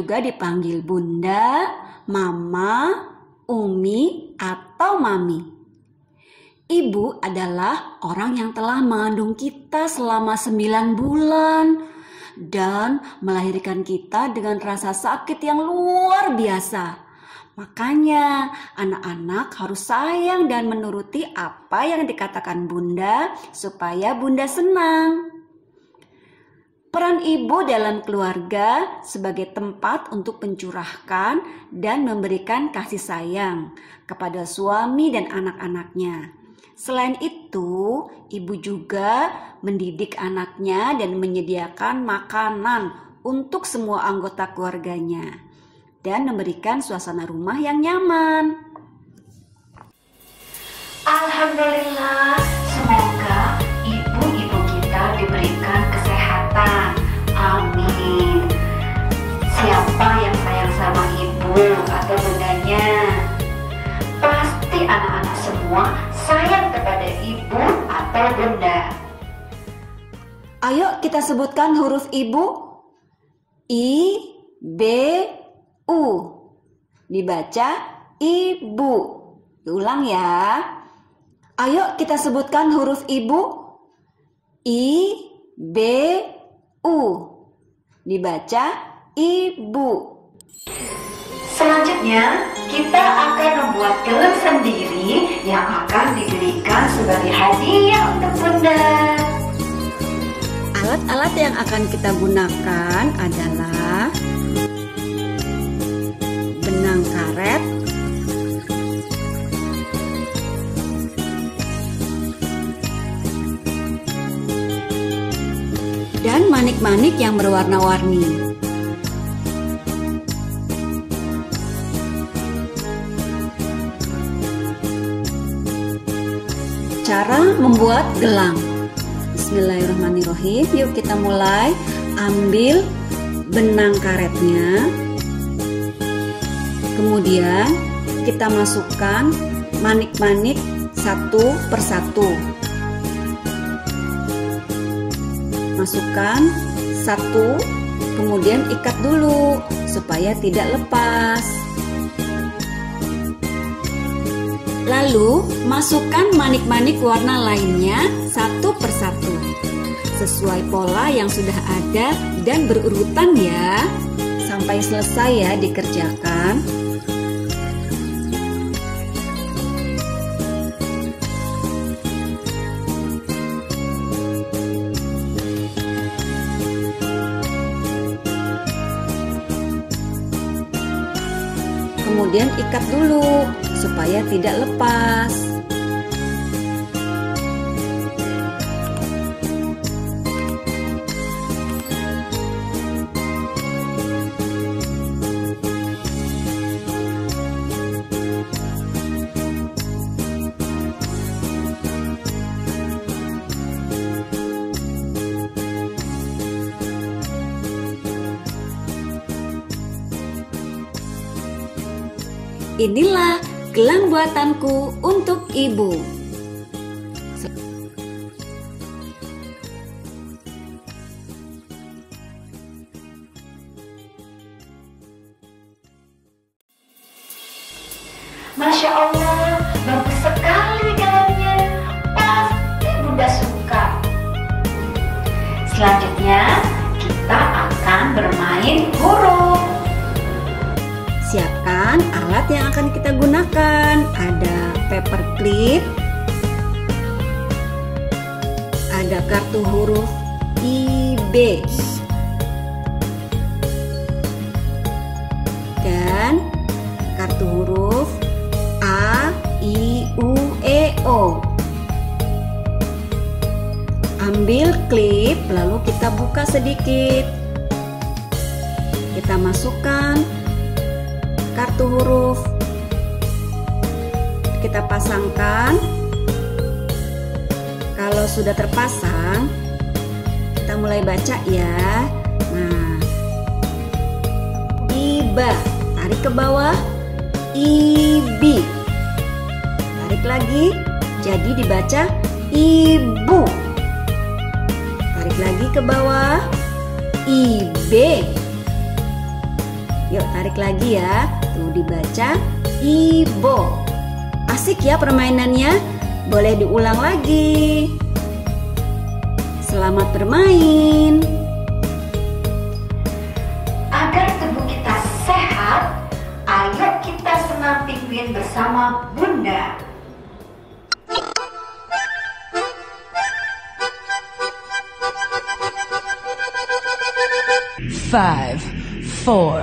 Juga dipanggil bunda, mama, umi, atau mami. Ibu adalah orang yang telah mengandung kita selama sembilan bulan dan melahirkan kita dengan rasa sakit yang luar biasa. Makanya, anak-anak harus sayang dan menuruti apa yang dikatakan Bunda, supaya Bunda senang. Peran ibu dalam keluarga sebagai tempat untuk mencurahkan dan memberikan kasih sayang kepada suami dan anak-anaknya. Selain itu, ibu juga mendidik anaknya dan menyediakan makanan untuk semua anggota keluarganya dan memberikan suasana rumah yang nyaman. Alhamdulillah, sama ibu atau bundanya? Pasti anak-anak semua sayang kepada ibu atau bunda. Ayo kita sebutkan huruf ibu. I, B, U. Dibaca ibu. Diulang ya. Ayo kita sebutkan huruf ibu. I, B, U. Dibaca ibu. Selanjutnya, kita akan membuat gelang sendiri yang akan diberikan sebagai hadiah untuk bunda. Alat-alat yang akan kita gunakan adalah benang karet, dan manik-manik yang berwarna-warni. Cara membuat gelang. Bismillahirrahmanirrahim. Yuk kita mulai ambil benang karetnya. Kemudian kita masukkan manik-manik satu persatu. Masukkan satu, kemudian ikat dulu supaya tidak lepas. Lalu masukkan manik-manik warna lainnya satu persatu. Sesuai pola yang sudah ada dan berurutan ya. Sampai selesai ya dikerjakan. Kemudian ikat dulu supaya tidak lepas. Inilah gelang buatanku untuk ibu. Masya Allah, bagus sekali gelangnya. Pasti bunda suka. Selanjutnya, kita akan bermain huruf. Siapkan alat yang akan kita gunakan. Ada paper clip, ada kartu huruf IB, dan kartu huruf A, I, U, E, O. Ambil klip, lalu kita buka sedikit. Kita masukkan huruf. Kita pasangkan. Kalau sudah terpasang, kita mulai baca ya. Nah, iba, tarik ke bawah. Ibi. Tarik lagi, jadi dibaca ibu. Tarik lagi ke bawah. Ibe. Yuk tarik lagi ya. Tuh dibaca Ibo. Asik ya permainannya. Boleh diulang lagi. Selamat bermain. Agar tubuh kita sehat, ayo kita senam pinguin bersama Bunda. Five, four,